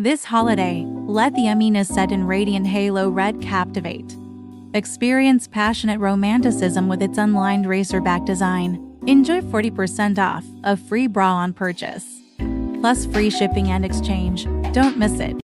This holiday, let the Amina set in radiant halo red captivate. Experience passionate romanticism with its unlined racerback design. Enjoy 40% off, of free bra on purchase. Plus free shipping and exchange. Don't miss it.